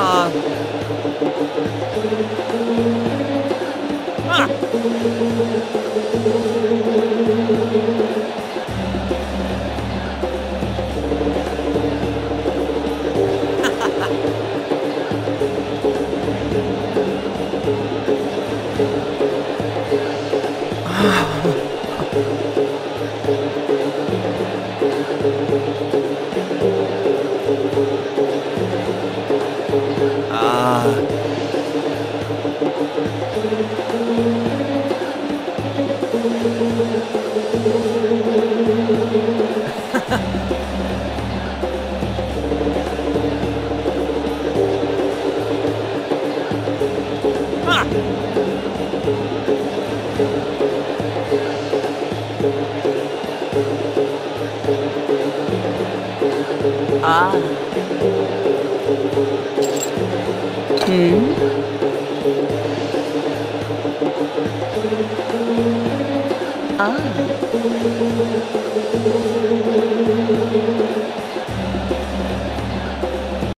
ああ Ah. Ah. 啊。嗯。啊。